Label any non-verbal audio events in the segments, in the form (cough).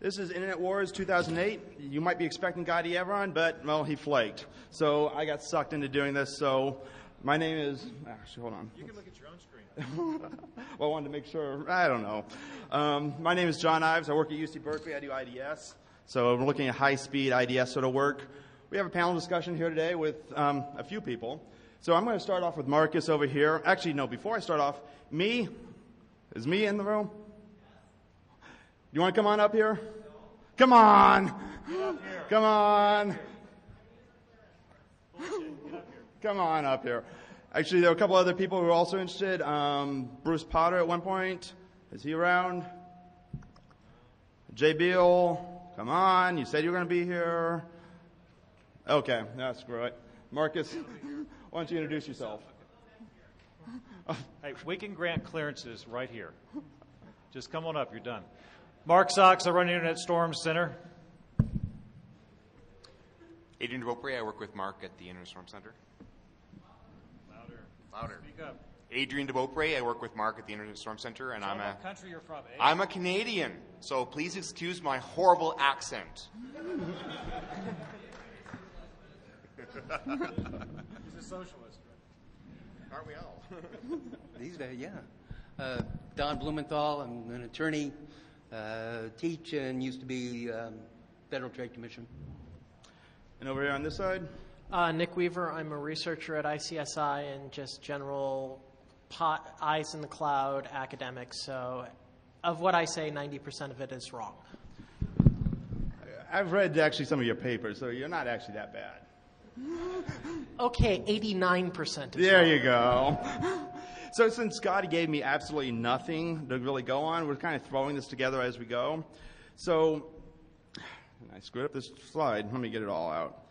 This is Internet Wars 2008. You might be expecting Gadi Evron, but, well, he flaked. So I got sucked into doing this. So my name is. Actually, hold on. You can look at your own screen. (laughs) well, I wanted to make sure. I don't know. Um, my name is John Ives. I work at UC Berkeley. I do IDS. So we're looking at high speed IDS sort of work. We have a panel discussion here today with um, a few people. So I'm going to start off with Marcus over here. Actually, no, before I start off, me. Is me in the room? You want to come on up here? Come on. Come on. Come on up here. Actually, there were a couple other people who were also interested. Um, Bruce Potter at one point. Is he around? Jay Beal. Come on. You said you were going to be here. Okay, that's great. Marcus, why don't you introduce yourself? Hey, we can grant clearances right here. Just come on up, you're done. Mark Sachs, I run the Internet Storm Center. Adrian DeBeaupre, I work with Mark at the Internet Storm Center. Louder. Louder. Speak up. Adrian DeBeaupre, I work with Mark at the Internet Storm Center, and Tell I'm them a what country you're from. eh? I'm a Canadian, so please excuse my horrible accent. (laughs) (laughs) He's a socialist. Aren't we all? (laughs) These days, yeah. Uh, Don Blumenthal, I'm an attorney, uh, teach and used to be um, Federal Trade Commission. And over here on this side? Uh, Nick Weaver, I'm a researcher at ICSI and just general pot, eyes in the cloud academic. So, of what I say, 90% of it is wrong. I've read actually some of your papers, so you're not actually that bad. Okay, 89% is There wrong. you go. So since Scotty gave me absolutely nothing to really go on, we're kind of throwing this together as we go. So I screwed up this slide. Let me get it all out.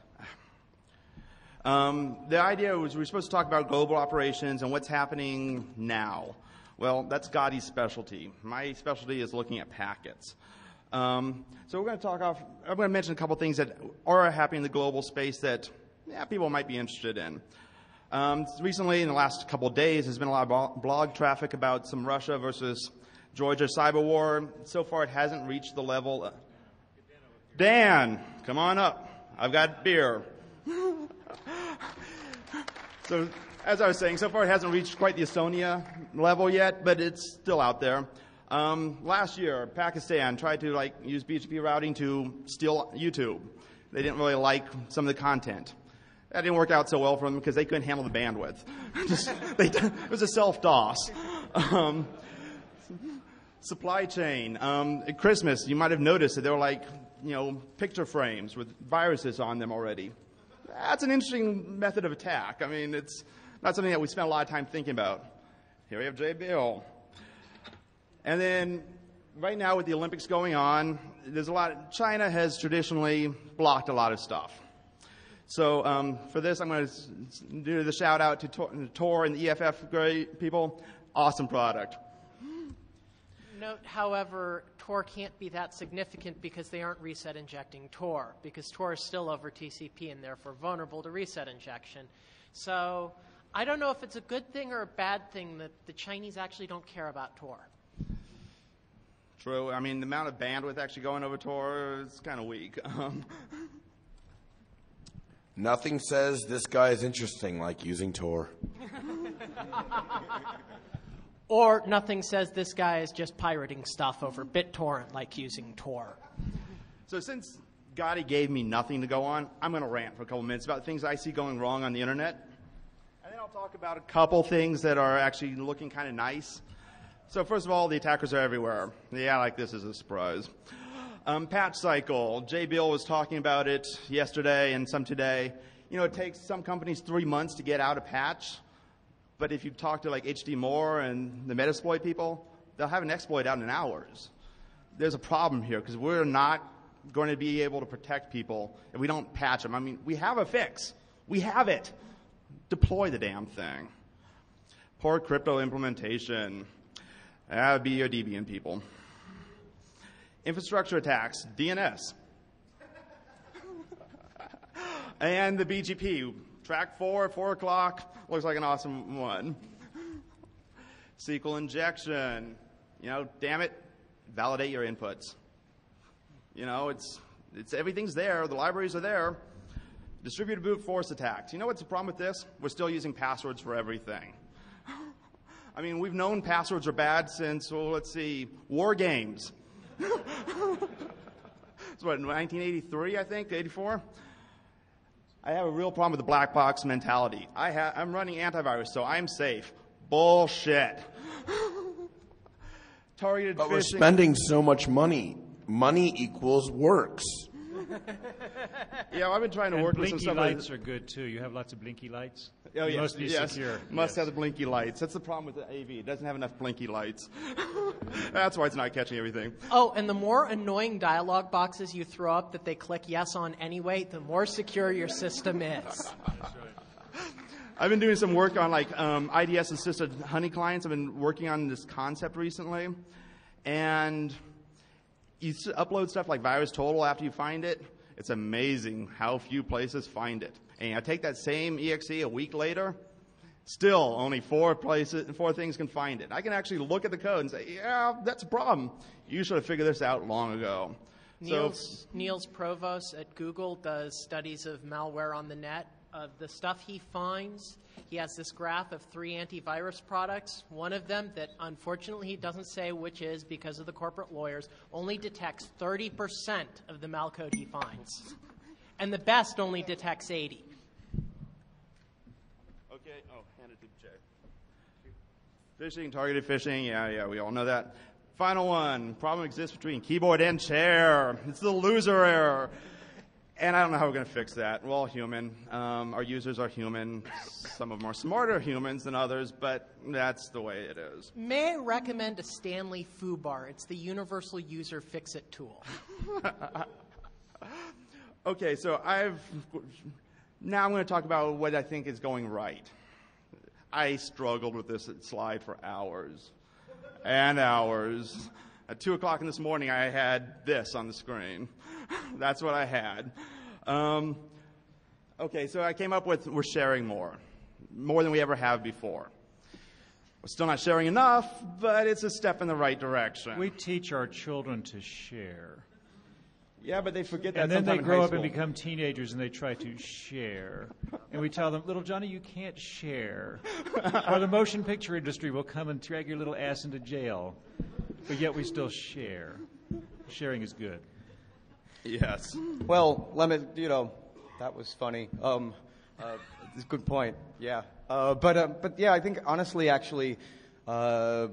Um, the idea was we're supposed to talk about global operations and what's happening now. Well, that's Gadi's specialty. My specialty is looking at packets. Um, so we're going to talk off. I'm going to mention a couple things that are happening in the global space that yeah, people might be interested in. Um, recently, in the last couple of days, there's been a lot of blog traffic about some Russia versus Georgia cyber war. So far, it hasn't reached the level. uh, Dan, come on up. I've got beer. (laughs) so, as I was saying, so far it hasn't reached quite the Estonia level yet, but it's still out there. Um, last year, Pakistan tried to like use BGP routing to steal YouTube. They didn't really like some of the content. That didn't work out so well for them because they couldn't handle the bandwidth. (laughs) Just, they, it was a self DOS. Um, supply chain. Um, at Christmas, you might have noticed that there were like, you know, picture frames with viruses on them already. That's an interesting method of attack. I mean, it's not something that we spend a lot of time thinking about. Here we have Jay Beal. And then, right now with the Olympics going on, there's a lot. China has traditionally blocked a lot of stuff. So um, for this, I'm going to do the shout out to Tor, Tor and the EFF great people. Awesome product. Note, however, Tor can't be that significant because they aren't reset injecting Tor, because Tor is still over TCP and therefore vulnerable to reset injection. So I don't know if it's a good thing or a bad thing that the Chinese actually don't care about Tor. True. I mean, the amount of bandwidth actually going over Tor is kind of weak. (laughs) Um, Nothing says this guy is interesting like using Tor. (laughs) Or nothing says this guy is just pirating stuff over BitTorrent like using Tor. so since Gadi gave me nothing to go on, I'm going to rant for a couple minutes about things I see going wrong on the internet. And then I'll talk about a couple things that are actually looking kind of nice. So first of all, the attackers are everywhere. Yeah, like this is a surprise. Um, patch cycle. Jay Beal was talking about it yesterday and some today. You know, it takes some companies three months to get out a patch. But if you talk to like HD Moore and the Metasploit people, they'll have an exploit out in hours. There's a problem here because we're not going to be able to protect people if we don't patch them. I mean, we have a fix. We have it. Deploy the damn thing. Poor crypto implementation. Ah, be your Debian people. Infrastructure attacks, DNS. and the BGP, track four, four o'clock, looks like an awesome one. SQL injection, you know, damn it, validate your inputs. You know, it's, it's everything's there. The libraries are there. Distributed brute force attacks. You know what's the problem with this? We're still using passwords for everything. I mean, we've known passwords are bad since, well, let's see, war games. It's what, 1983, I think, 84? I have a real problem with the black box mentality. I ha- I'm running antivirus, so I'm safe. Bullshit. Targeted But we're spending so much money. Money equals works. yeah, I've been trying to And work with some blinky lights are good too. You have lots of blinky lights. Oh, You yes, must be yes. secure. Must Yes. have the blinky lights. That's the problem with the AV. It doesn't have enough blinky lights. (laughs) That's why it's not catching everything. Oh, and the more annoying dialog boxes you throw up that they click yes on anyway, the more secure your system is. (laughs) I've been doing some work on like um, IDS assisted honey clients. I've been working on this concept recently, and you upload stuff like Virus Total after you find it. It's amazing how few places find it. And I take that same exe a week later, still only four places, four things can find it. I can actually look at the code and say, yeah, that's a problem. You should have figured this out long ago. So, Niels, Niels Provos at Google does studies of malware on the net. Of the stuff he finds, he has this graph of three antivirus products. One of them, that unfortunately he doesn't say which is because of the corporate lawyers, only detects 30% of the malcode he finds. And the best only detects 80. Okay. Oh, hand it to Jay. Phishing, targeted phishing. Yeah, yeah, we all know that. Final one. Problem exists between keyboard and chair. It's the loser error. And I don't know how we're going to fix that. We're all human. Um, our users are human. Some of them are smarter humans than others, but that's the way it is. May I recommend a Stanley FooBar? It's the universal user fix-it tool. (laughs) Okay, so I've now I'm going to talk about what I think is going right. I struggled with this slide for hours and hours. At two o'clock in this morning, I had this on the screen. (laughs) That's what I had. Um, okay, so I came up with we're sharing more, more than we ever have before. We're still not sharing enough, but it's a step in the right direction. We teach our children to share. Yeah, but they forget that And then they grow up and become teenagers and they try to share. And we tell them, little Johnny, you can't share. (laughs) or the motion picture industry will come and drag your little ass into jail. But yet we still share. Sharing is good. Yes. Well, let me, you know, that was funny. Um, uh, it's a good point. Yeah. Uh, but, uh, but yeah, I think honestly, actually, uh,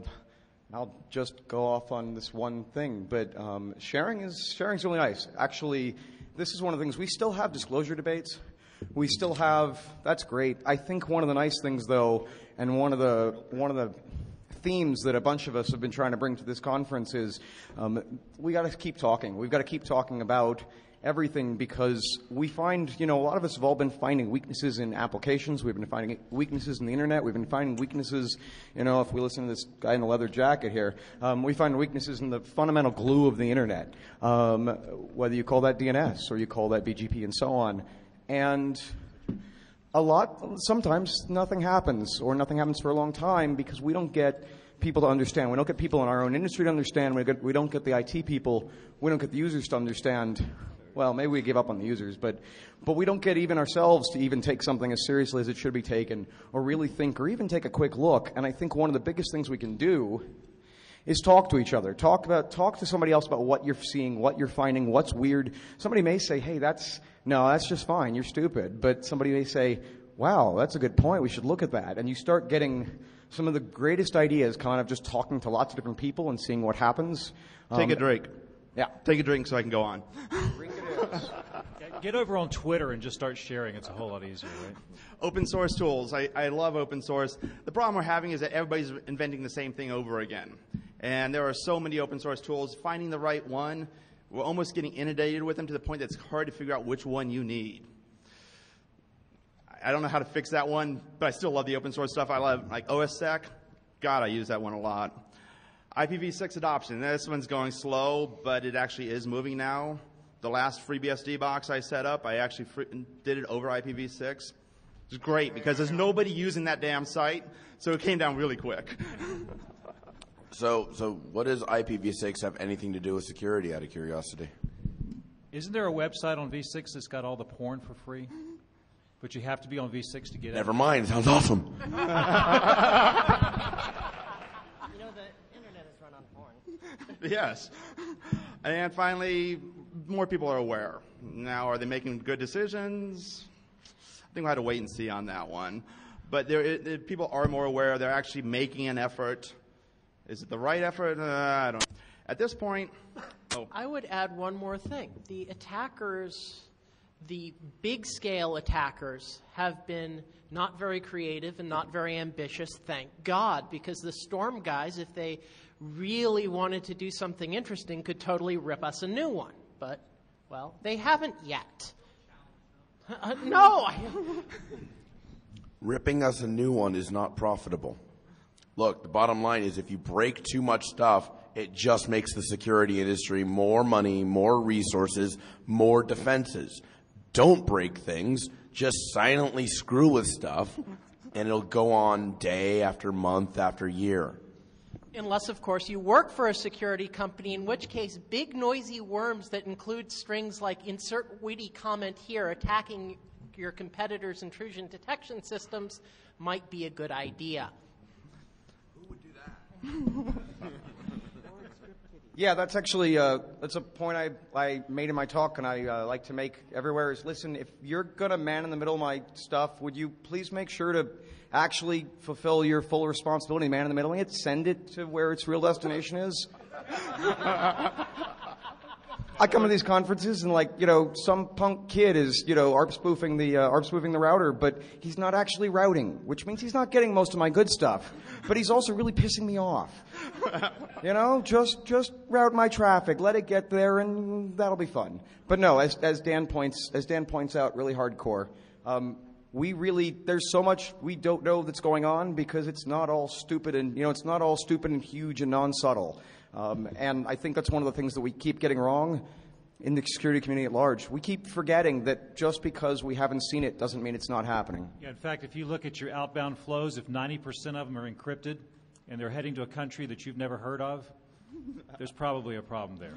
I'll just go off on this one thing. But um, sharing is sharing's really nice. Actually, this is one of the things we still have disclosure debates. We still have. That's great. I think one of the nice things, though, and one of the one of the themes that a bunch of us have been trying to bring to this conference is um, we got to keep talking. We've got to keep talking about everything because we find, you know, a lot of us have all been finding weaknesses in applications. We've been finding weaknesses in the internet. We've been finding weaknesses, you know, if we listen to this guy in the leather jacket here, um, we find weaknesses in the fundamental glue of the internet, um, whether you call that DNS or you call that BGP and so on. And a lot sometimes nothing happens or nothing happens for a long time because we don't get people to understand we don't get people in our own industry to understand we, get, we don't get the it people we don't get the users to understand well maybe we give up on the users but but we don't get even ourselves to even take something as seriously as it should be taken or really think or even take a quick look and i think one of the biggest things we can do is talk to each other. Talk about talk to somebody else about what you're seeing, what you're finding, what's weird. Somebody may say, "Hey, that's no, that's just fine. You're stupid." But somebody may say, "Wow, that's a good point. We should look at that." And you start getting some of the greatest ideas kind of just talking to lots of different people and seeing what happens. Take Um, a drink. Yeah. Take a drink so I can go on. (laughs) Get over on Twitter and just start sharing. It's a whole lot easier, right? Open source tools. I, I love open source. The problem we're having is that everybody's inventing the same thing over again. And there are so many open source tools. Finding the right one, we're almost getting inundated with them to the point that it's hard to figure out which one you need. I don't know how to fix that one, but I still love the open source stuff. I love like OSSec. God, I use that one a lot. IPv6 adoption. This one's going slow, but it actually is moving now. The last FreeBSD box I set up, I actually free, did it over IPv6. It's great because there's nobody using that damn site, so it came down really quick. (laughs) So, so what does IPv6 have anything to do with security? Out of curiosity. Isn't there a website on V6 that's got all the porn for free? But you have to be on V6 to get it. Never mind. Sounds awesome. (laughs) You know, the internet is run on porn. (laughs) yes. And finally, more people are aware. Now, are they making good decisions? I think we'll have to wait and see on that one. But there, it, it- people are more aware. They're actually making an effort. Is it the right effort? Uh, I don't. At this point, oh, I would add one more thing. The attackers, the big scale attackers, have been not very creative and not very ambitious, thank God, because the Storm guys, if they really wanted to do something interesting, could totally rip us a new one. But, well, they haven't yet. (laughs) Uh, no! I, (laughs) Ripping us a new one is not profitable. Look, the bottom line is if you break too much stuff, it just makes the security industry more money, more resources, more defenses. Don't break things, just silently screw with stuff, and it'll go on day after month after year. Unless, of course, you work for a security company, in which case, big noisy worms that include strings like insert witty comment here attacking your competitor's intrusion detection systems might be a good idea. Who would do that? (laughs) yeah, that's actually uh, that's a point I, I made in my talk, and I uh, like to make everywhere. Is listen, if you're gonna man in the middle of my stuff, would you please make sure to actually fulfill your full responsibility, man in the middle it, send it to where its real destination is. (laughs) I come to these conferences and like you know some punk kid is you know ARP spoofing the uh, ARP spoofing the router, but he's not actually routing, which means he's not getting most of my good stuff. But he's also really pissing me off. You know, just just route my traffic, let it get there, and that'll be fun. But no, as as Dan points as Dan points out, really hardcore. Um, we really there's so much we don't know that's going on because it's not all stupid and you know it's not all stupid and huge and non-subtle. Um, and I think that's one of the things that we keep getting wrong in the security community at large. We keep forgetting that just because we haven't seen it doesn't mean it's not happening. Yeah, in fact, if you look at your outbound flows, if 90% of them are encrypted and they're heading to a country that you've never heard of, there's probably a problem there.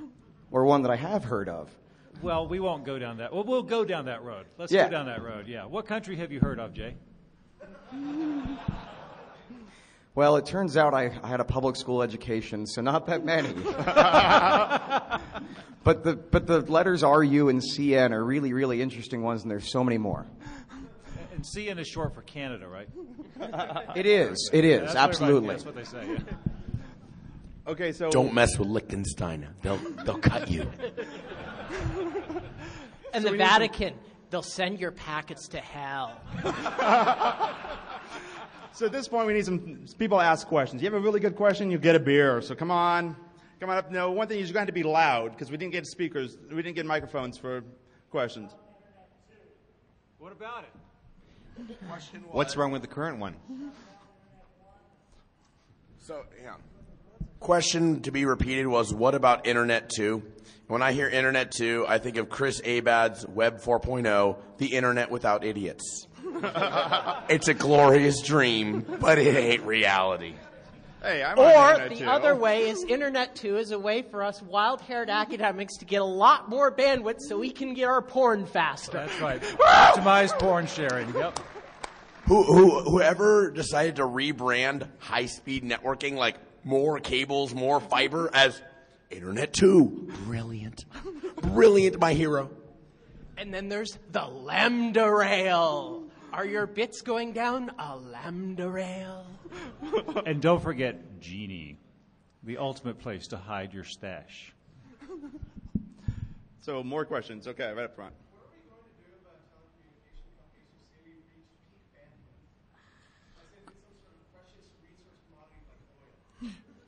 Or one that I have heard of. Well, we won't go down that. Well, we'll go down that road. Let's Yeah. go down that road. Yeah. What country have you heard of, Jay? Well, it turns out I, I had a public school education, so not that many. (laughs) but the but the letters RU and CN are really really interesting ones, and there's so many more. And CN is short for Canada, right? It is. It is That's what- absolutely. That's what they say. yeah. okay. So Don't mess with Liechtenstein. They'll they'll cut you. (laughs) And the Vatican, they'll send your packets to hell. (laughs) So at this point, we need some people to ask questions. You have a really good question, you get a beer. So come on, come on up. No, one thing is you're going to have to be loud because we didn't get speakers, we didn't get microphones for questions. What about it? What's wrong with the current one? (laughs) So, yeah. Question to be repeated was what about Internet 2? When I hear Internet 2, I think of Chris Abad's Web 4.0, the Internet without idiots. (laughs) it's a glorious dream, but it ain't reality. Hey, I'm on Or internet the too. other way is Internet 2 is a way for us wild haired academics to get a lot more bandwidth so we can get our porn faster. That's right. Optimized porn sharing. Yep. Who, who, whoever decided to rebrand high speed networking like more cables, more fiber as Internet 2. Brilliant. Brilliant, my hero. And then there's the Lambda Rail. Are your bits going down a Lambda Rail? And don't forget GENI, the ultimate place to hide your stash. So more questions. Okay, right up front.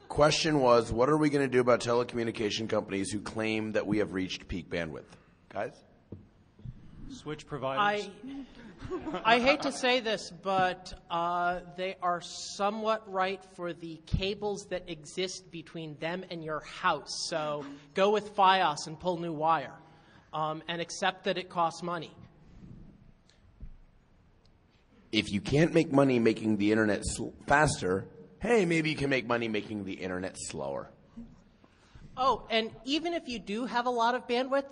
Question was, what are we going to do about telecommunication companies who claim that we have reached peak bandwidth? Guys? Switch providers. I, I hate to say this, but uh, they are somewhat right for the cables that exist between them and your house. So go with FiOS and pull new wire, um, and accept that it costs money. If you can't make money making the internet sl- faster, hey, maybe you can make money making the internet slower. Oh, and even if you do have a lot of bandwidth,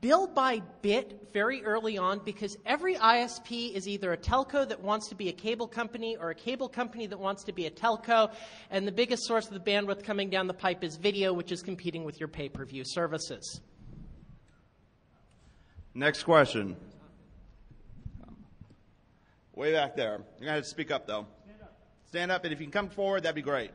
build by bit very early on because every ISP is either a telco that wants to be a cable company or a cable company that wants to be a telco. And the biggest source of the bandwidth coming down the pipe is video, which is competing with your pay per view services. Next question. Way back there. You're going to have to speak up, though. Stand up. And if you can come forward, that'd be great.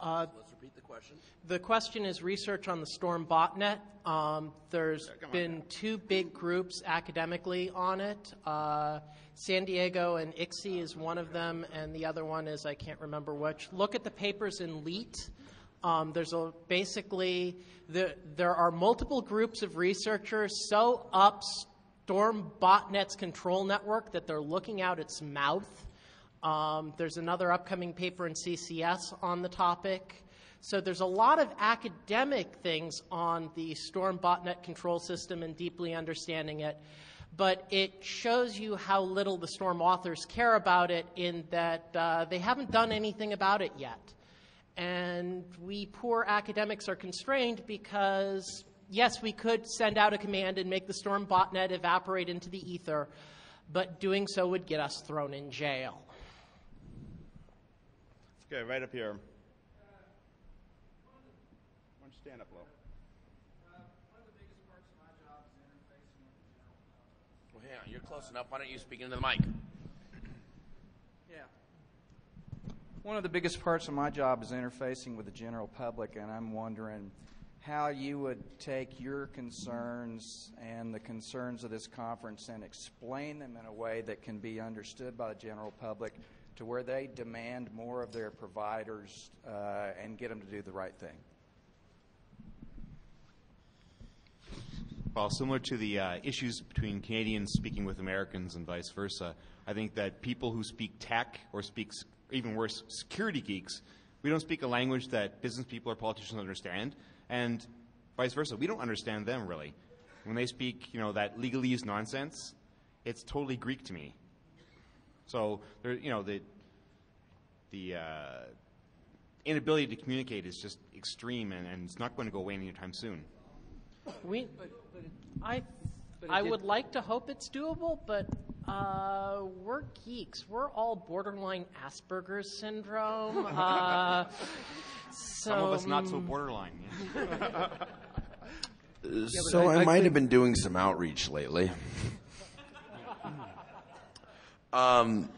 The question. The question is research on the Storm botnet. Um, there's on been two big groups academically on it. Uh, San Diego and ICSI is one of them, and the other one is I can't remember which. Look at the papers in LEET. Um, there's a, basically the, there are multiple groups of researchers so up Storm botnet's control network that they're looking out its mouth. Um, there's another upcoming paper in CCS on the topic. So there's a lot of academic things on the Storm botnet control system and deeply understanding it. But it shows you how little the Storm authors care about it in that uh, they haven't done anything about it yet. And we poor academics are constrained because, yes, we could send out a command and make the Storm botnet evaporate into the ether, but doing so would get us thrown in jail. Okay, right up here. Why don't you stand up low? Well, hang on, you're close enough. Why don't you speak into the mic? Yeah. One of the biggest parts of my job is interfacing with the general public, and I'm wondering how you would take your concerns and the concerns of this conference and explain them in a way that can be understood by the general public to where they demand more of their providers uh, and get them to do the right thing. Well, similar to the uh, issues between Canadians speaking with Americans and vice versa, I think that people who speak tech or speak, even worse, security geeks, we don't speak a language that business people or politicians understand, and vice versa. We don't understand them really. When they speak, you know, that legalese nonsense, it's totally Greek to me. So, there, you know, the the uh, inability to communicate is just extreme, and, and it's not going to go away anytime soon. We, I, but it I did- would like to hope it's doable, but uh, we're geeks. We're all borderline Asperger's syndrome. (laughs) Uh, so, Some of us not so mm, borderline. yeah. (laughs) So I- I, I might think- have been doing some outreach lately. (laughs) um,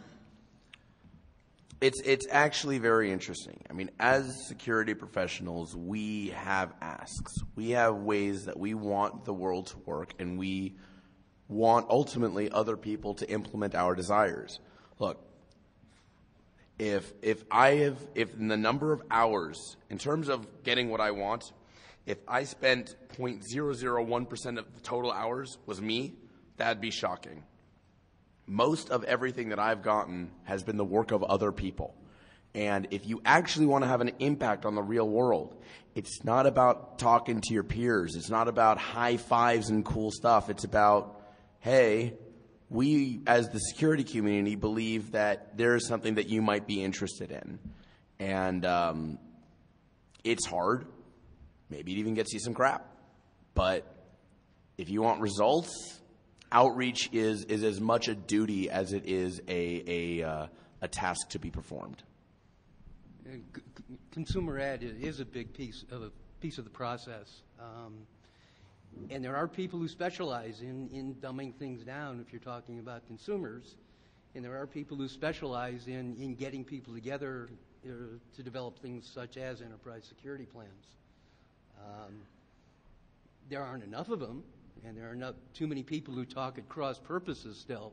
it's it's actually very interesting. I mean, as security professionals, we have asks. We have ways that we want the world to work, and we want ultimately other people to implement our desires. Look, if if I have if in the number of hours in terms of getting what I want, if I spent 0.001% of the total hours was me, that'd be shocking. Most of everything that I've gotten has been the work of other people. And if you actually want to have an impact on the real world, it's not about talking to your peers. It's not about high fives and cool stuff. It's about, hey, we as the security community believe that there is something that you might be interested in. And um, it's hard. Maybe it even gets you some crap. But if you want results, outreach is, is as much a duty as it is a, a, uh, a task to be performed. C- Consumer ad is a big piece of a piece of the process, um, and there are people who specialize in, in dumbing things down. If you're talking about consumers, and there are people who specialize in, in getting people together uh, to develop things such as enterprise security plans. Um, there aren't enough of them, and there are not too many people who talk at cross purposes still.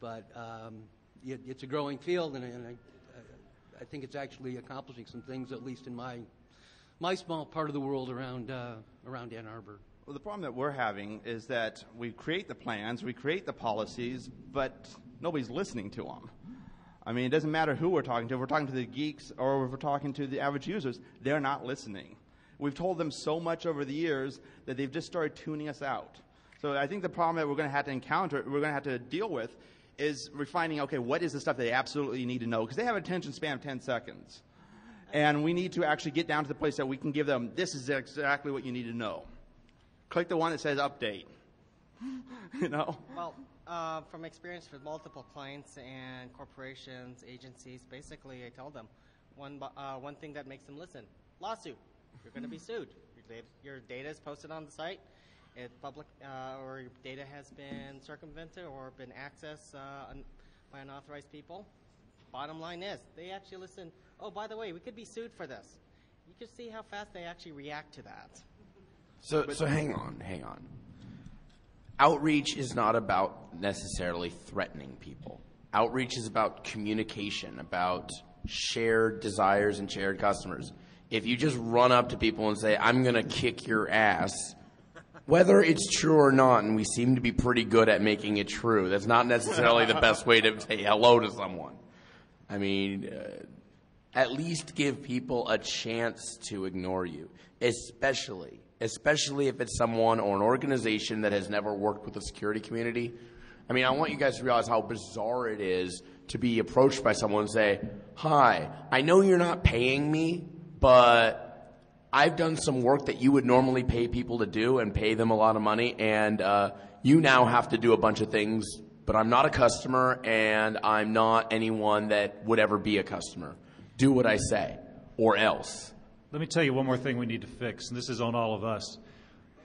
But um, it, it's a growing field, and, and I, I, think it's actually accomplishing some things, at least in my my small part of the world around uh, around Ann Arbor. Well, the problem that we're having is that we create the plans, we create the policies, but nobody's listening to them. I mean, it doesn't matter who we're talking to. If we're talking to the geeks or if we're talking to the average users, they're not listening. We've told them so much over the years that they've just started tuning us out. So I think the problem that we're going to have to encounter, we're going to have to deal with, is refining, okay, what is the stuff they absolutely need to know? Because they have an attention span of 10 seconds. And we need to actually get down to the place that we can give them, this is exactly what you need to know. Click the one that says update. (laughs) you know? Well, uh, from experience with multiple clients and corporations, agencies, basically I tell them one, uh, one thing that makes them listen lawsuit. You're going to be sued. Your data, is posted on the site. It public uh, or your data has been circumvented or been accessed uh, un- by unauthorized people. Bottom line is, they actually listen. Oh, by the way, we could be sued for this. You can see how fast they actually react to that. So, so hang on, hang on. Outreach is not about necessarily threatening people. Outreach is about communication, about shared desires and shared customers. If you just run up to people and say, I'm going to kick your ass, whether it's true or not, and we seem to be pretty good at making it true, that's not necessarily the best way to say hello to someone. I mean, uh, at least give people a chance to ignore you, especially especially if it's someone or an organization that has never worked with the security community. I mean, I want you guys to realize how bizarre it is to be approached by someone and say, "Hi, I know you're not paying me, but I've done some work that you would normally pay people to do and pay them a lot of money, and uh, you now have to do a bunch of things." But I'm not a customer, and I'm not anyone that would ever be a customer. Do what I say, or else. Let me tell you one more thing we need to fix, and this is on all of us.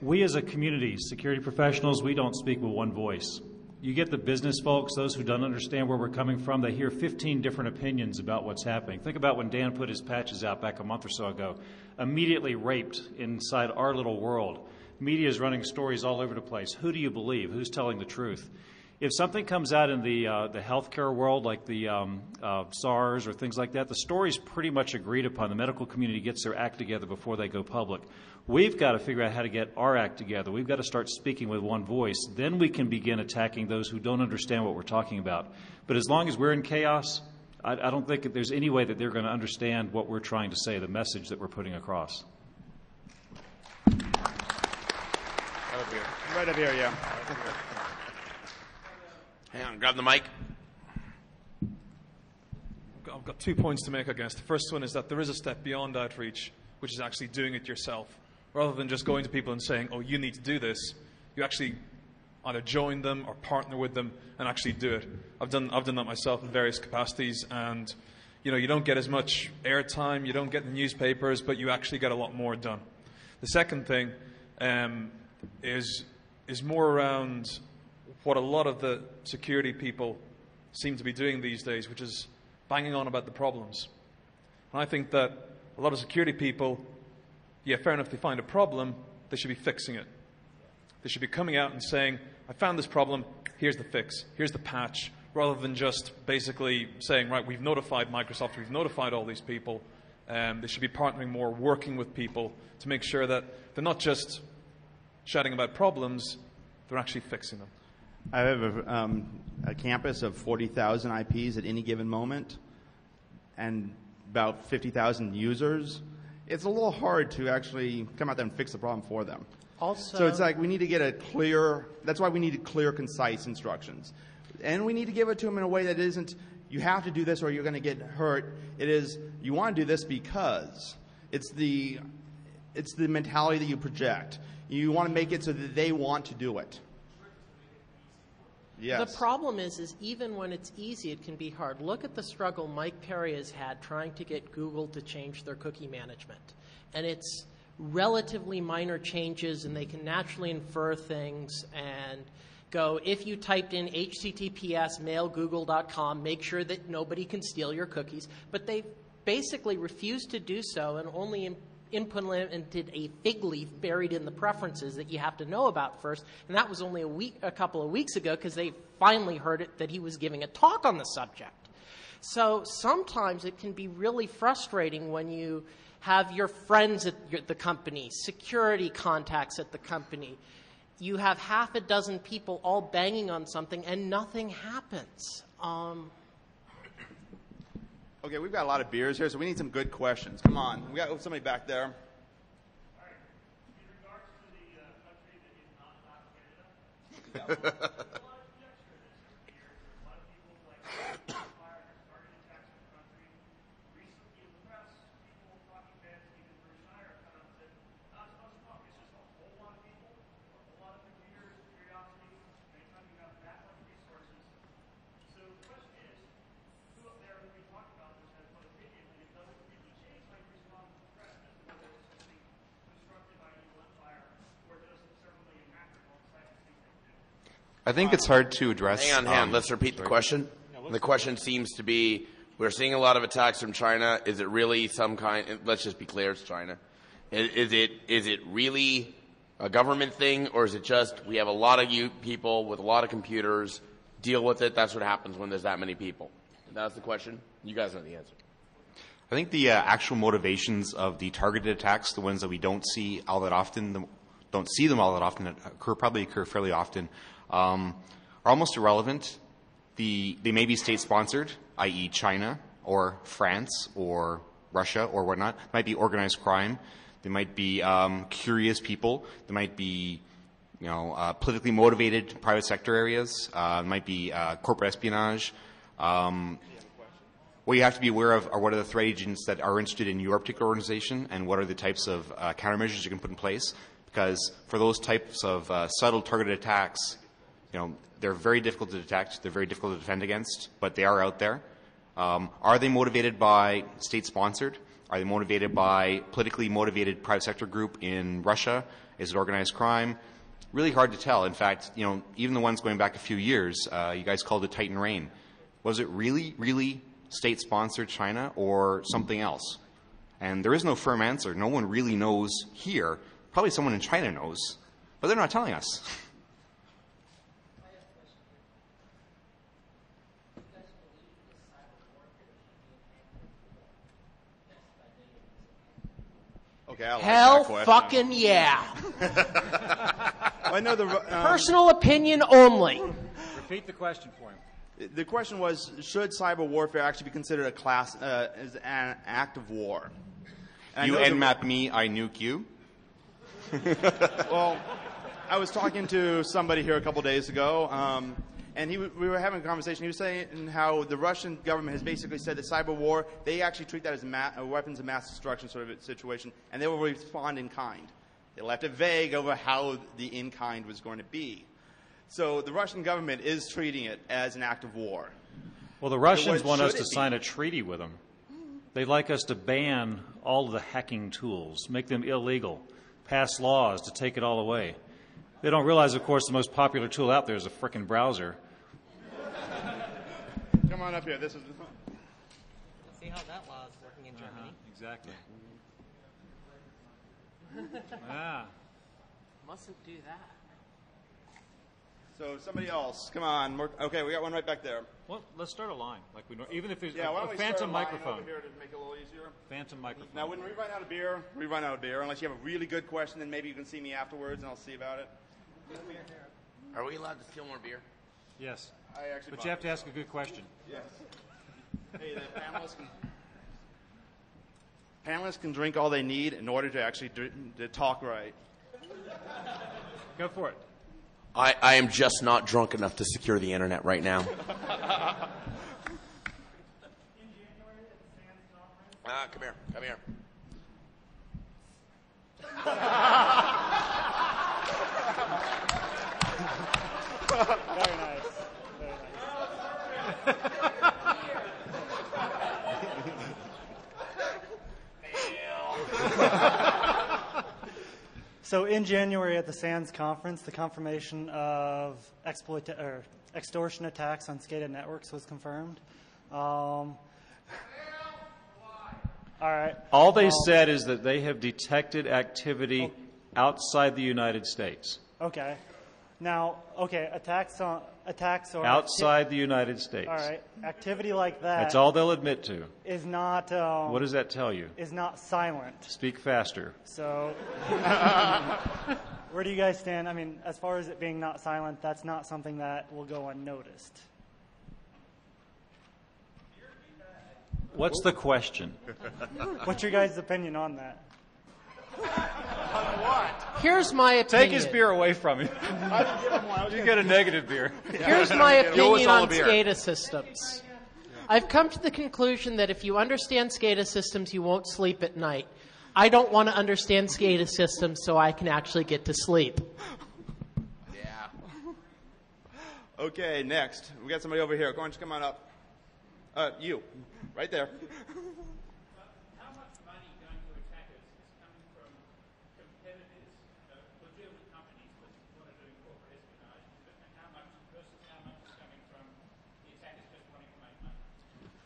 We as a community, security professionals, we don't speak with one voice. You get the business folks, those who don't understand where we're coming from, they hear 15 different opinions about what's happening. Think about when Dan put his patches out back a month or so ago. Immediately raped inside our little world. Media is running stories all over the place. Who do you believe? Who's telling the truth? If something comes out in the uh, the healthcare world, like the um, uh, SARS or things like that, the story's pretty much agreed upon. The medical community gets their act together before they go public. We've got to figure out how to get our act together. We've got to start speaking with one voice. Then we can begin attacking those who don't understand what we're talking about. But as long as we're in chaos, I, I don't think that there's any way that they're going to understand what we're trying to say, the message that we're putting across. Right up here. Right up here, yeah. Hang on, grab the mic. I've got- I've got two points to make, I guess. The first one is that there is a step beyond outreach, which is actually doing it yourself. Rather than just going to people and saying, oh, you need to do this, you actually either join them or partner with them and actually do it. I've done, I've done that myself in various capacities, and you know, you don't get as much airtime, you don't get the newspapers, but you actually get a lot more done. The second thing um, is, is more around what a lot of the security people seem to be doing these days, which is banging on about the problems. And I think that a lot of security people, yeah, fair enough, they find a problem, they should be fixing it. They should be coming out and saying, I found this problem, here's the fix, here's the patch, rather than just basically saying, right, we've notified Microsoft, we've notified all these people. Um, they should be partnering more, working with people to make sure that they're not just shouting about problems, they're actually fixing them. I have a, um, a campus of 40,000 IPs at any given moment and about 50,000 users. It's a little hard to actually come out there and fix the problem for them. Also, So it's like we need to get a clear, that's why we need clear, concise instructions. And we need to give it to them in a way that isn't, you have to do this or you're going to get hurt. It is, you want to do this because. It's the, it's the mentality that you project. You want to make it so that they want to do it. Yes. The problem is, is even when it's easy, it can be hard. Look at the struggle Mike Perry has had trying to get Google to change their cookie management. And it's relatively minor changes, and they can naturally infer things and go, if you typed in https mailgoogle.com, make sure that nobody can steal your cookies. But they basically refused to do so and only implemented a fig leaf buried in the preferences that you have to know about first. And that was only a week, a couple of weeks ago, because they finally heard it that he was giving a talk on the subject. So sometimes it can be really frustrating when you have your friends at your, the company, security contacts at the company. You have half a dozen people all banging on something and nothing happens. Um, Okay, we've got a lot of beers here, so we need some good questions. Come on. We got somebody back there. (laughs) I think it's hard to address. Hang on, hang on. um, Let's repeat the question. The question seems to be: We're seeing a lot of attacks from China. Is it really some kind? Let's just be clear: it's China. Is, is it is it really a government thing, or is it just we have a lot of you people with a lot of computers deal with it? That's what happens when there's that many people. That's the question. You guys know the answer. I think the uh, actual motivations of the targeted attacks, the ones that we don't see all that often, the, don't see them all that often, that occur probably occur fairly often, um, are almost irrelevant. The, they may be state sponsored, i.e., China or France or Russia or whatnot. It Might be organized crime. They might be um, curious people. They might be you know, uh, politically motivated private sector areas. Uh, might be uh, corporate espionage. Um, what you have to be aware of are what are the threat agents that are interested in your particular organization and what are the types of uh, countermeasures you can put in place. Because for those types of uh, subtle targeted attacks, you know, they're very difficult to detect, they're very difficult to defend against, but they are out there. Um, are they motivated by state sponsored? Are they motivated by politically motivated private sector group in Russia? Is it organized crime? Really hard to tell. In fact, you know, even the ones going back a few years, uh, you guys called it Titan Rain. Was it really, really state sponsored China or something else? And there is no firm answer. No one really knows here. Probably someone in China knows, but they're not telling us. (laughs) Okay, I hell fucking yeah. Well, I know the (laughs) um, Personal opinion only. Repeat the question for him. the question was: Should cyber warfare actually be considered a class uh, as an act of war? And You know the- nmap me, I nuke you. (laughs) well, I was talking to somebody here a couple days ago, um, and he, we were having a conversation. He was saying how the Russian government has basically said that cyber war, they actually treat that as ma- weapons of mass destruction sort of a situation, and they will respond in kind. They left it vague over how the in kind was going to be. So the Russian government is treating it as an act of war. Well, the Russians want us to sign a treaty with them. They'd like us to ban all of the hacking tools, make them illegal, pass laws to take it all away. They don't realize, of course, the most popular tool out there is a frickin' browser. Come on up here. This is. Let's See how that law is working in Germany? Exactly. (laughs) ah. Mustn't do that. So somebody else, come on. We're- okay, we got one right back there. Well, let's start a line, like we nor- even if there's Yeah, a, why don't we start phantom a line microphone. over here to make it a little easier? Phantom microphone. Now, when we run out of beer, we run out of beer. Unless you have a really good question, then maybe you can see me afterwards, and I'll see about it. Are we allowed to steal more beer? Yes. I actually. But you have to ask a good question. Yes. (laughs) Hey, the panelists can. Panelists can drink all they need in order to actually do, to talk right. Go for it. I, I am just not drunk enough to secure the internet right now. (laughs) Ah, come here, come here. So in January at the SANS conference, the confirmation of exploit or extortion attacks on SCADA networks was confirmed. Um, all right. All they Um, said is that they have detected activity outside the United States. Okay. Now, okay, attacks on attacks or Outside the United States. All right, activity like that. That's all they'll admit to. Is not. Um, What does that tell you? Is not silent. Speak faster. So, (laughs) where do you guys stand? I mean, as far as it being not silent, that's not something that will go unnoticed. What's the question? What's your guys' opinion on that? Here's my opinion. Take his beer away from him. (laughs) you get a negative beer. Here's my (laughs) Throw us opinion all a on beer. SCADA systems. I've come to the conclusion that if you understand SCADA systems, you won't sleep at night. I don't want to understand SCADA systems so I can actually get to sleep. Yeah. Okay, next. We got somebody over here. Go on, just come on up. Uh, you. Right there.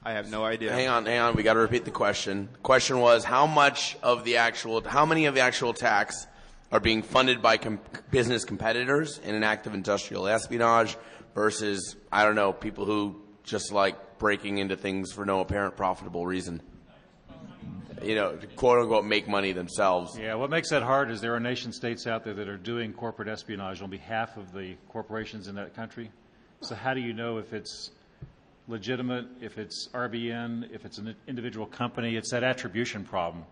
I have no idea. Hang on, hang on. We got to repeat the question. The question was how much of the actual, how many of the actual attacks are being funded by com- business competitors in an act of industrial espionage versus, I don't know, people who just like breaking into things for no apparent profitable reason. You know, to quote unquote, make money themselves. Yeah, what makes that hard is there are nation states out there that are doing corporate espionage on behalf of the corporations in that country. So how do you know if it's legitimate, if it's RBN, if it's an individual company? It's that attribution problem.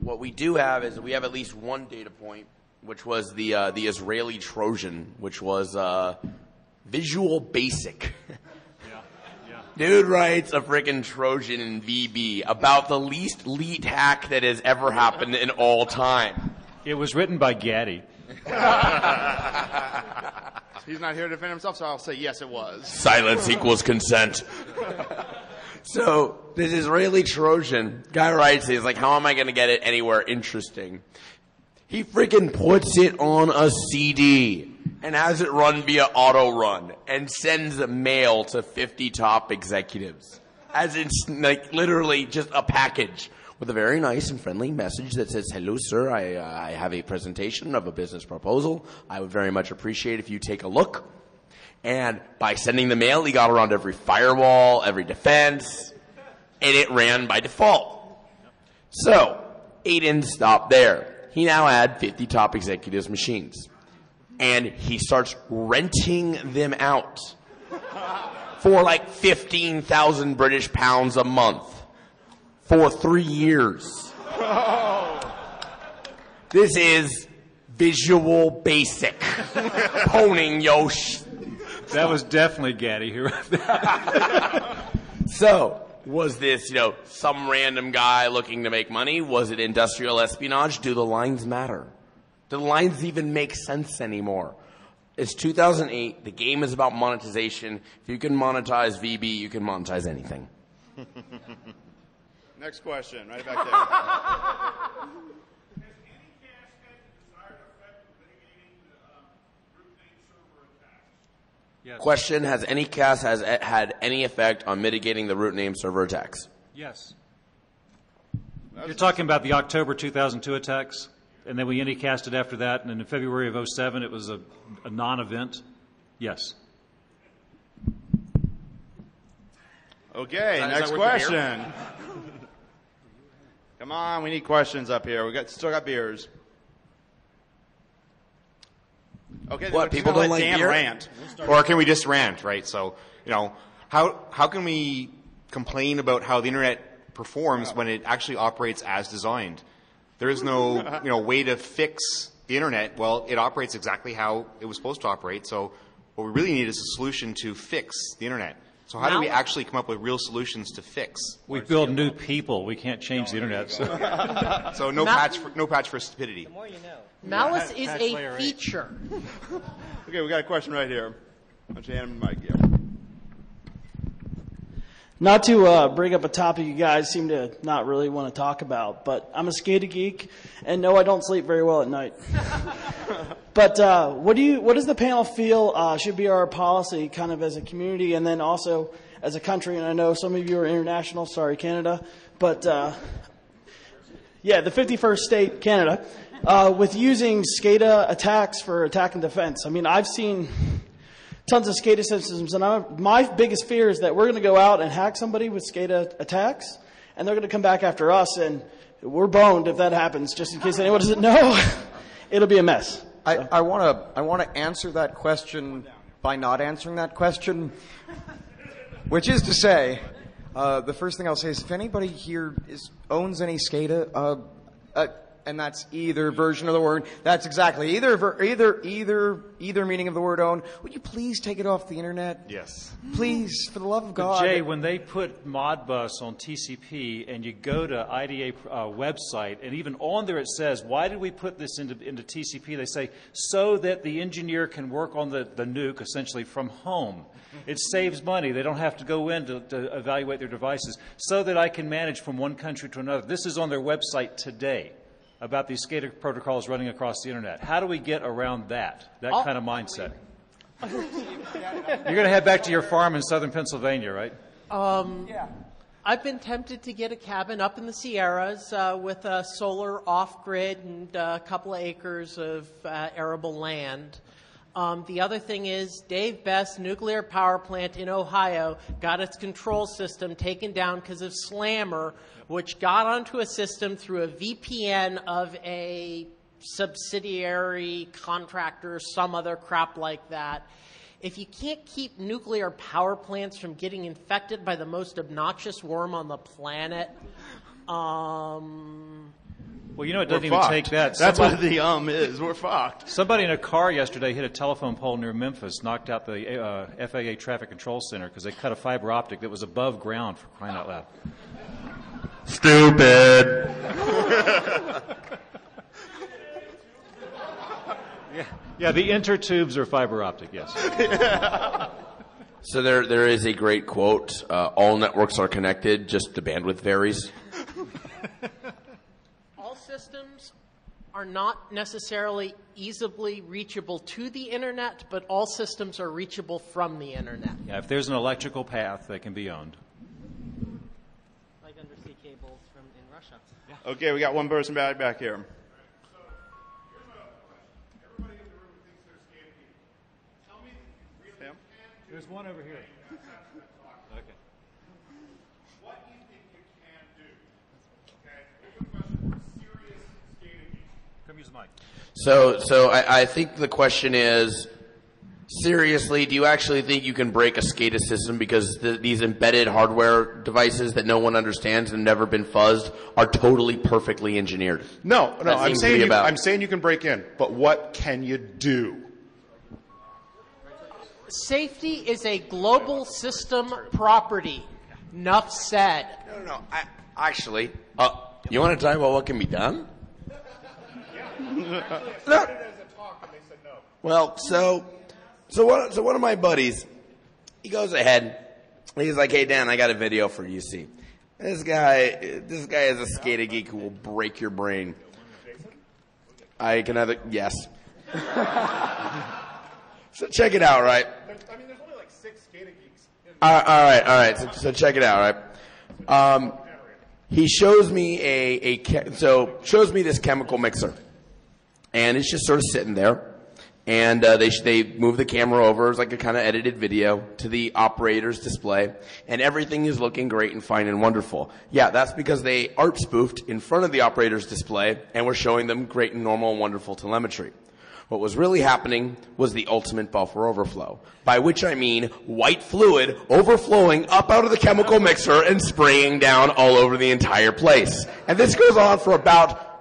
What we do have is we have at least one data point, which was the uh, the Israeli Trojan, which was uh, Visual Basic. (laughs) Dude writes a freaking Trojan in VB about the least leet hack that has ever happened in all time. It was written by Gadi. (laughs) He's not here to defend himself, so I'll say yes, it was. Silence equals consent. So this Israeli Trojan guy writes, he's like, "How am I going to get it anywhere interesting?" He freaking puts it on a CD and has it run via auto run and sends a mail to 50 top executives, as it's like literally just a package with a very nice and friendly message that says, "Hello, sir. I, uh, I have a presentation of a business proposal. I would very much appreciate if you take a look." And by sending the mail, he got around every firewall, every defense, and it ran by default. So, he didn't stop there. He now had 50 top executives' machines. And he starts renting them out for like 15,000 British pounds a month for three years. This is Visual Basic. Poning yo sh- That was definitely Gadi who wrote that. So, was this, you know, some random guy looking to make money? Was it industrial espionage? Do the lines matter? Do the lines even make sense anymore? It's 2008. The game is about monetization. If you can monetize VB, you can monetize anything. (laughs) Next question, right back there. (laughs) Question: Has anycast has had any effect on mitigating the root name server attacks? Yes. You're talking about the October 2002 attacks, and then we unicasted after that, and then in February of 07 it was a, a non-event. Yes. Okay, Is that- is next that worth the beer? question. Come on, we need questions up here. We got still got beers. Okay, What, people don't let like Dan beer? rant. Or can we just rant, right? So, you know, how, how can we complain about how the internet performs when it actually operates as designed? There is no, you know, way to fix the internet. Well, it operates exactly how it was supposed to operate. So what we really need is a solution to fix the internet. So how do we actually come up with real solutions to fix? We build new people. We can't change the internet. So. (laughs) So no Not- patch, for, no patch for stupidity. Malice Yeah, is patch a eight. feature. (laughs) Okay, we got a question right here. Why don't you hand him the mic? Yeah. Not to uh, bring up a topic you guys seem to not really want to talk about, but I'm a SCADA geek, and no, I don't sleep very well at night. (laughs) but uh, what do you? What does the panel feel uh, should be our policy, kind of as a community, and then also as a country? And I know some of you are international. Sorry, Canada, but uh, Yeah, the 51st state, Canada, uh, with using SCADA attacks for attack and defense. I mean, I've seen tons of SCADA systems, and I'm, my biggest fear is that we're going to go out and hack somebody with SCADA attacks, and they're going to come back after us, and we're boned if that happens. Just in case anyone doesn't know, (laughs) it'll be a mess. I, I want to I want to answer that question by not answering that question, which is to say, uh, the first thing I'll say is if anybody here is, owns any SCADA, uh, uh, and that's either version of the word, that's exactly either ver- either either either meaning of the word own. Would you please take it off the internet? Yes. Please, for the love of But God. Jay, when they put Modbus on TCP and you go to IDA uh, website, and even on there it says, why did we put this into, into TCP? They say, so that the engineer can work on the, the nuke essentially from home. It saves money. They don't have to go in to, to evaluate their devices, so that I can manage from one country to another. This is on their website today about these SCADA protocols running across the internet. How do we get around that, that I'll- kind of mindset? (laughs) You're going to head back to your farm in southern Pennsylvania, right? Um, I've been tempted to get a cabin up in the Sierras uh, with a solar off grid and uh, a couple of acres of uh, arable land. Um, the other thing is, Davis-Besse nuclear power plant in Ohio got its control system taken down because of Slammer, which got onto a system through a VPN of a subsidiary contractor, some other crap like that. If you can't keep nuclear power plants from getting infected by the most obnoxious worm on the planet, um, Well, you know, it We're doesn't even fucked. take that. That's Somebody- what the um is. We're fucked. Somebody in a car yesterday hit a telephone pole near Memphis, knocked out the uh, FAA Traffic Control Center because they cut a fiber optic that was above ground for crying out loud. Stupid. (laughs) yeah, yeah, the intertubes are fiber optic, yes. (laughs) So there, there is a great quote. Uh, all networks are connected, just the bandwidth varies. (laughs) all systems are not necessarily easily reachable to the internet, but all systems are reachable from the internet. Yeah, if there's an electrical path, they can be owned. Like undersea cables from in Russia. Okay, we got one person back back here. There's one over here. Come use the mic. So, so I, I think the question is, seriously, do you actually think you can break a SCADA system because the, these embedded hardware devices that no one understands and never been fuzzed are totally perfectly engineered? No, no, I'm saying, you, about- I'm saying you can break in, but what can you do? Safety is a global system property. Enough said. No, no, no. I, actually, uh, you want to talk about what can be done? No. Well, so, so one, so one of my buddies, he goes ahead. He's like, "Hey Dan, I got a video for you. See, this guy, this guy is a SCADA geek who will break your brain." I can either yes. (laughs) so check it out, right? I mean, there's only like six SCADA geeks. All right, all right, all right. So, so check it out, right? Um, he shows me a, a so shows me this chemical mixer, and it's just sort of sitting there. And uh, they they move the camera over, it's like a kind of edited video to the operator's display, and everything is looking great and fine and wonderful. Yeah, that's because they ARP spoofed in front of the operator's display, and we're showing them great and normal and wonderful telemetry. What was really happening was the ultimate buffer overflow, by which I mean white fluid overflowing up out of the chemical mixer and spraying down all over the entire place. And this goes on for about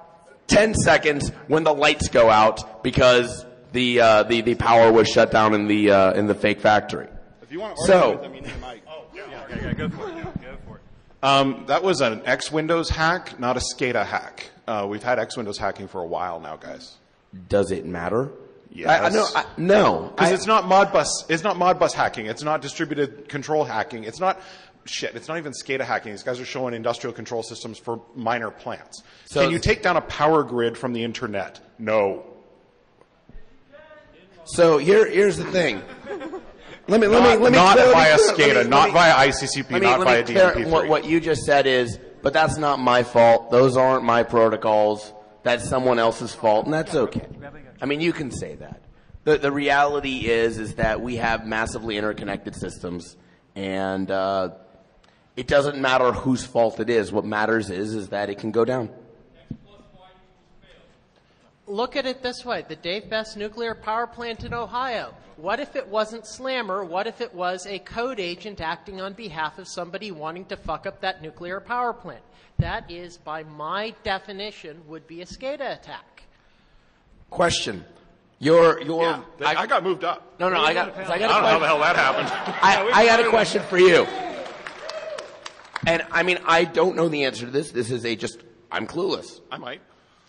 10 seconds when the lights go out because the, uh, the, the power was shut down in the, uh, in the fake factory. If you want to So- with them, you need a mic. Oh, yeah, yeah, yeah, go for it. Go for it. Um, that was an X Windows hack, not a SCADA hack. Uh, we've had X Windows hacking for a while now, guys. Does it matter? Yes. I, I, no, I, no. Because it's not Modbus. It's not Modbus hacking. It's not distributed control hacking. It's not shit. It's not even SCADA hacking. These guys are showing industrial control systems for minor plants. So- Can you take down a power grid from the internet? No. So here, here's the thing. Let me, let Not- me, let me, not let me via let me- SCADA, let not me- via ICCP, let me- not let me via clar- DNP3. What, what you just said is but that's not my fault. Those aren't my protocols. That's someone else's fault, and that's okay. I mean, you can say that. The, the reality is, is that we have massively interconnected systems, and uh, it doesn't matter whose fault it is. What matters is, is that it can go down. Look at it this way the Davis-Besse nuclear power plant in Ohio. What if it wasn't Slammer? What if it was a code agent acting on behalf of somebody wanting to fuck up that nuclear power plant? That is, by my definition, would be a SCADA attack. Question. Your, your, I, I got moved up. No, no, I got, so I got a I don't know how the hell that happened. I, (laughs) I got a question for you. And I mean, I don't know the answer to this. This is a just, I'm clueless. I might.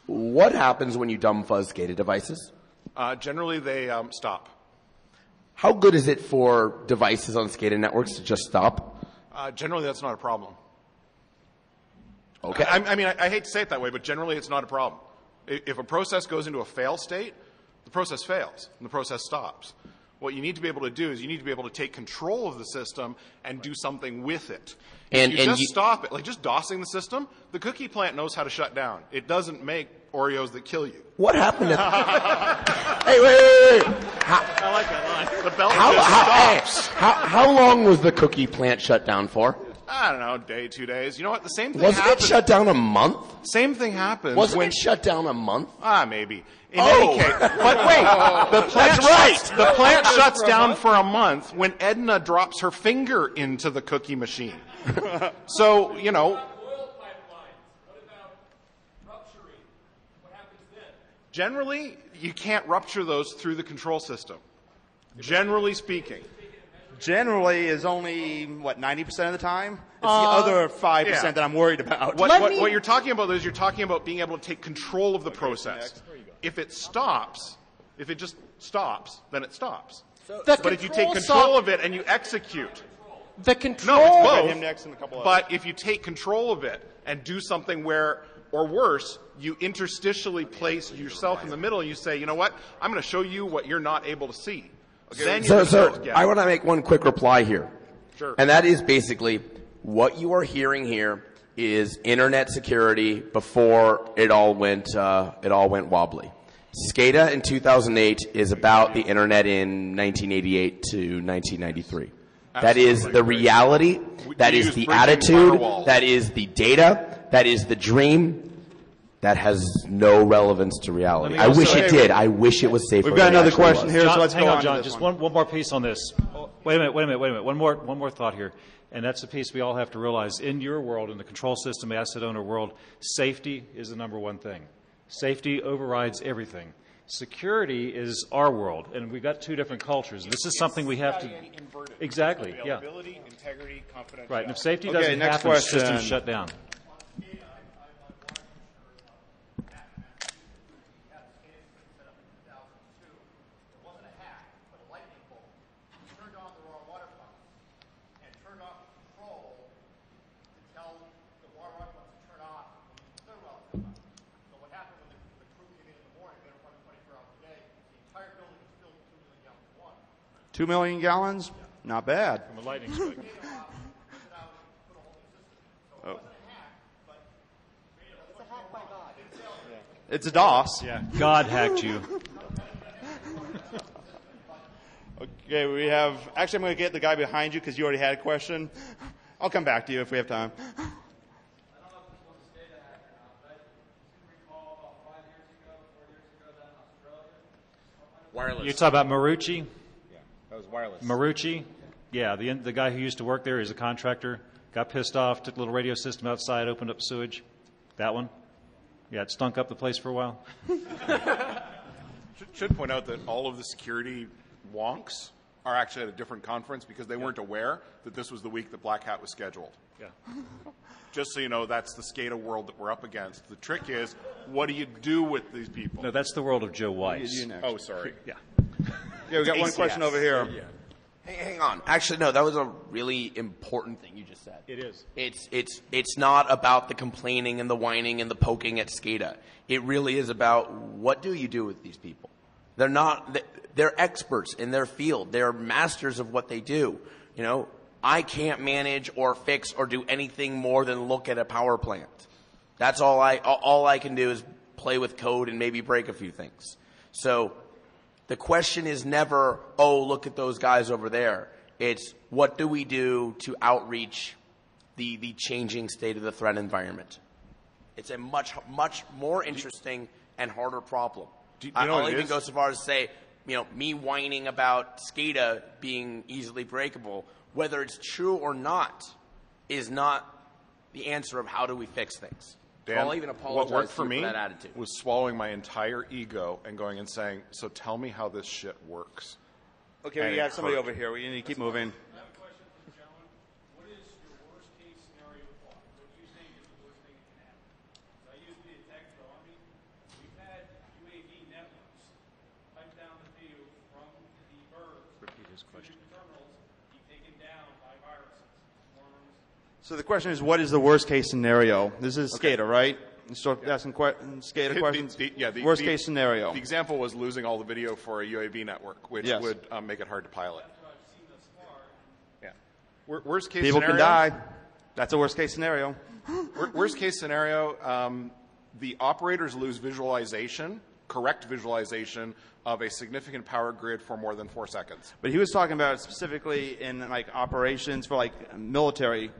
What happens when you dumb fuzz SCADA devices? Uh, generally, they um, stop. How good is it for devices on SCADA networks to just stop? Uh, generally, that's not a problem. Okay. I, I mean, I, I hate to say it that way, but generally, it's not a problem. If a process goes into a fail state, the process fails and the process stops. What you need to be able to do is you need to be able to take control of the system and do something with it. And- if you and just you- stop it, like just DOSing the system, the cookie plant knows how to shut down. It doesn't make Oreos that kill you. What happened at (laughs) Hey, wait, wait, wait. I like that line. The belt How, just how, hey, stops. how, how long was the cookie plant shut down for? I don't know, day, two days. You know what? The same thing Wasn't it shut down a month? Same thing happens Wasn't when it shut down a month? Ah, maybe. In Oh. any case, but wait, the (laughs) plant That's right. shuts, the plant shuts for down month. for a month when Edna drops her finger into the cookie machine. (laughs) so you know. Oil pipelines. What about rupturing? What happens then? Generally, you can't rupture those through the control system. Generally speaking. Generally is only, what, 90% of the time? It's Uh, the other 5% yeah. that I'm worried about. What, what, what you're talking about is you're talking about being able to take control of the process. If it stops, if it just stops, then it stops. The but if you take control control of it and you execute, The control. it's Got both. him next and a couple But if you take control of it and do something where, or worse, you interstitially place yourself in the middle and you say, you know what, I'm going to show you what you're not able to see. Then So, you're so gonna I want to make one quick reply here. Sure. And that is basically what you are hearing here is internet security before it all went uh, it all went wobbly. SCADA in 2008 is about the internet in 1988 to 1993. That is the reality. That we is the attitude. firewalls. That is the data. That is the dream. That has no relevance to reality. I wish it did. I wish it was safer. We've got another question here, so let's go on, on John. Just one. one, one more piece on this. Wait a minute, wait a minute, wait a minute. One more, one more thought here. And that's the piece we all have to realize. In your world, in the control system, asset owner world, safety is the number one thing. Safety overrides everything. Security is our world, and we've got two different cultures. This is something we have to. Exactly, yeah. Availability, integrity, confidentiality. Right, and if safety doesn't next happen, question. systems shut down. Two million gallons? Not bad. From a lightning strike. (laughs) Oh. It's a DOS. Yeah, God hacked you. Okay, we have. Actually, I'm going to get the guy behind you because you already had a question. I'll come back to you if we have time. Wireless. You talk about Maroochy? That was wireless. Maroochy, yeah, the the guy who used to work there is a contractor. Got pissed off, took a little radio system outside, opened up sewage. That one, yeah, it stunk up the place for a while. Should, should point out that all of the security wonks are actually at a different conference because they weren't aware that this was the week that Black Hat was scheduled. Yeah. (laughs) Just so you know, that's the SCADA world that we're up against. The trick is, what do you do with these people? No, that's the world of Joe Weiss. You next. Oh, sorry. Yeah. Yeah, we got one question over here. Hey, hang on. Actually, no, that was a really important thing you just said. It is. It's it's it's not about the complaining and the whining and the poking at SCADA. It really is about what do you do with these people? They're not they're experts in their field. They're masters of what they do. You know, I can't manage or fix or do anything more than look at a power plant. That's all I all- all I can do is play with code and maybe break a few things. So the question is never, oh, look at those guys over there. It's what do we do to outreach the, the changing state of the threat environment? It's a much, much more interesting and harder problem. Do you- know I'll even is? go so far as to say, you know, me whining about SCADA being easily breakable, whether it's true or not, is not the answer of how do we fix things. So Dan, I'll even what worked for you me that attitude. was swallowing my entire ego and going and saying, "So tell me how this shit works." Okay, And we it got somebody hurt. over here. We need to keep moving. So the question is, what is the worst case scenario? This is Okay. SCADA, right? So asking que- SCADA The- questions. the- yeah, the- worst the- case scenario. The example was losing all the video for a UAV network, which Yes. would um, make it hard to pilot. Yeah. Wor- Worst case People scenario. can die. That's a worst case scenario. (laughs) Wor- Worst case scenario, um, the operators lose visualization, correct visualization of a significant power grid for more than four seconds. But he was talking about specifically in like operations for like military.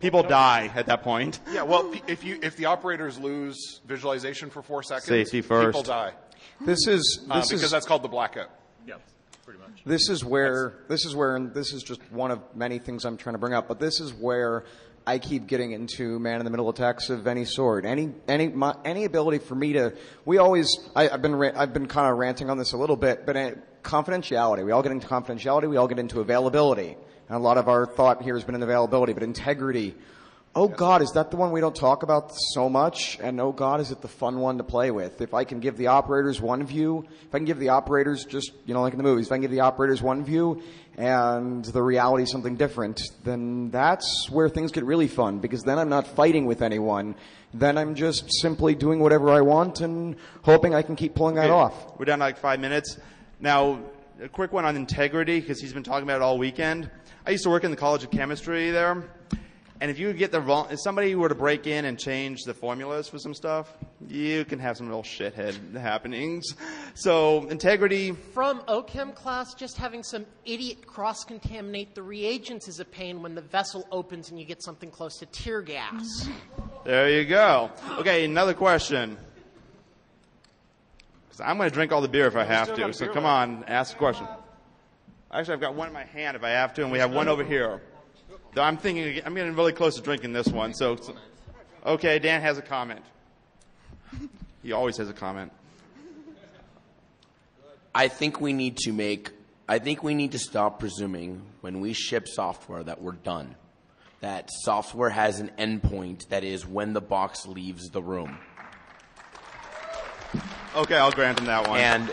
People die at that point. Yeah, well, if you if the operators lose visualization for four seconds, Safety first. people die. This is Uh, this because is that's called the blackout. Yeah, pretty much. This is where this is where and this is just one of many things I'm trying to bring up, but this is where I keep getting into man in the middle attacks of any sort. Any any my, any ability for me to we always I, I've been ra- I've been kind of ranting on this a little bit, but uh, confidentiality. We all get into confidentiality. We all get into availability, and a lot of our thought here has been in availability, but integrity. Oh God, is that the one we don't talk about so much? And oh God, is it the fun one to play with? If I can give the operators one view, if I can give the operators just, you know, like in the movies, if I can give the operators one view and the reality is something different, then that's where things get really fun because then I'm not fighting with anyone. Then I'm just simply doing whatever I want and hoping I can keep pulling that Okay, off. We're down to like five minutes. Now, a quick one on integrity because he's been talking about it all weekend. I used to work in the College of Chemistry there, and if you would get the wrong, if somebody were to break in and change the formulas for some stuff, you can have some real shithead happenings. So integrity. From OChem class, just having some idiot cross contaminate the reagents is a pain when the vessel opens and you get something close to tear gas. There you go. Okay, another question. 'Cause I'm going to drink all the beer if I have to. So come on, ask a question. Actually, I've got one in my hand if I have to, and we have one over here. Though I'm thinking, I'm getting really close to drinking this one. So, so- okay, Dan has a comment. He always has a comment. I think we need to make, I think we need to stop presuming when we ship software that we're done. That software has an endpoint that is when the box leaves the room. Okay, I'll grant him that one. And,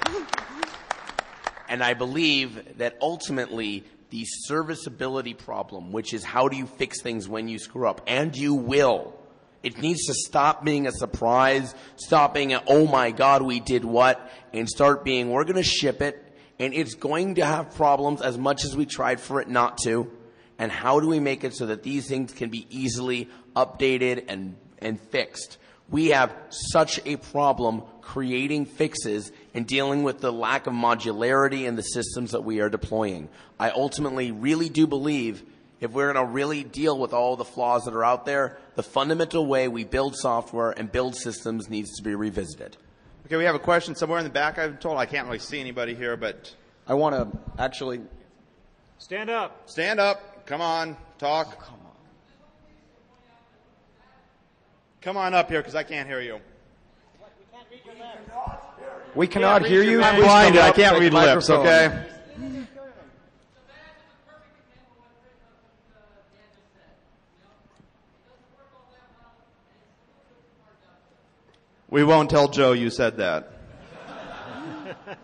and I believe that ultimately the serviceability problem, which is how do you fix things when you screw up, and you will. It needs to stop being a surprise, stop being a, oh my god, we did what, and start being, we're gonna ship it, and it's going to have problems as much as we tried for it not to. And how do we make it so that these things can be easily updated and, and fixed? We have such a problem creating fixes and dealing with the lack of modularity in the systems that we are deploying. I ultimately really do believe if we're going to really deal with all the flaws that are out there, the fundamental way we build software and build systems needs to be revisited. Okay, we have a question somewhere in the back. I'm told I can't really see anybody here, but I want to actually Stand up. stand up. Come on, talk. Oh, come on. Come on up here because I can't hear you. We cannot hear you. I'm Please blinded. I can't read lips. Okay. We won't tell Joe you said that.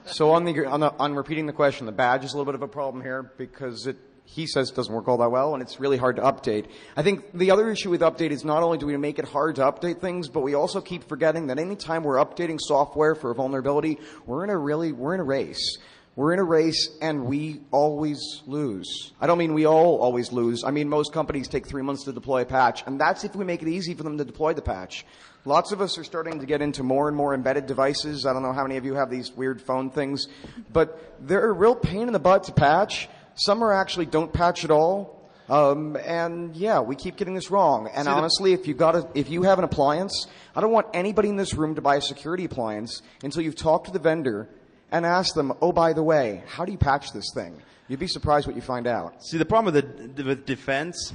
So on the, on the on repeating the question, the badge is a little bit of a problem here because it he says doesn't work all that well and it's really hard to update. I think the other issue with update is not only do we make it hard to update things, but we also keep forgetting that anytime we're updating software for a vulnerability, we're in a really we're in a race. We're in a race and we always lose. I don't mean we all always lose. I mean most companies take three months to deploy a patch, and that's if we make it easy for them to deploy the patch. Lots of us are starting to get into more and more embedded devices. I don't know how many of you have these weird phone things, but they're a real pain in the butt to patch. Some are actually don't patch at all. Um, and yeah, we keep getting this wrong. And See, honestly, if you got a, if you have an appliance, I don't want anybody in this room to buy a security appliance until you've talked to the vendor and asked them, oh, by the way, how do you patch this thing? You'd be surprised what you find out. See, the problem with the with defense,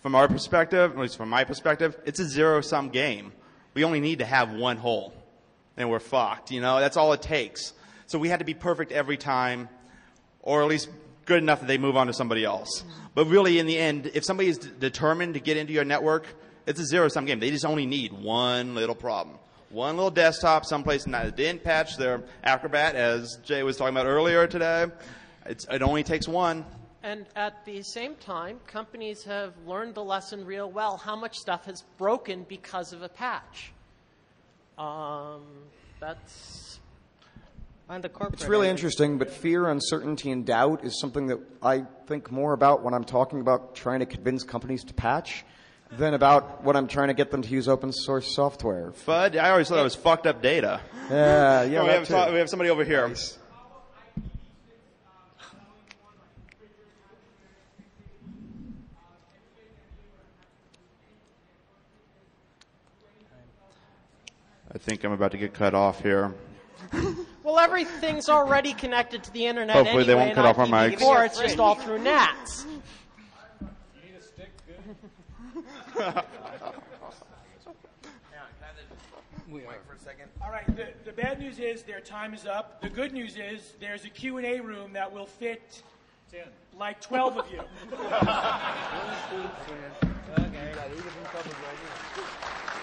from our perspective, at least from my perspective, it's a zero sum game. We only need to have one hole, and we're fucked. You know, that's all it takes. So we had to be perfect every time, or at least good enough that they move on to somebody else. But really, in the end, if somebody is d- determined to get into your network, it's a zero sum game. They just only need one little problem. One little desktop, someplace that didn't patch their Acrobat, as Jay was talking about earlier today. It's, it only takes one. And at the same time, companies have learned the lesson real well how much stuff has broken because of a patch. Um, that's. On the corporate It's really end, interesting, but fear, uncertainty, and doubt is something that I think more about when I'm talking about trying to convince companies to patch than about when I'm trying to get them to use open source software. FUD? I always thought it was fucked up data. Yeah, yeah. We, have, too. so- we have somebody over here. I think I'm about to get cut off here. (laughs) Well, everything's already connected to the internet Hopefully they won't cut off our in mics. IPv4, It's just all through NATs. All right. The, the bad news is their time is up. The good news is there's a Q&A room that will fit like 12 of you. (laughs)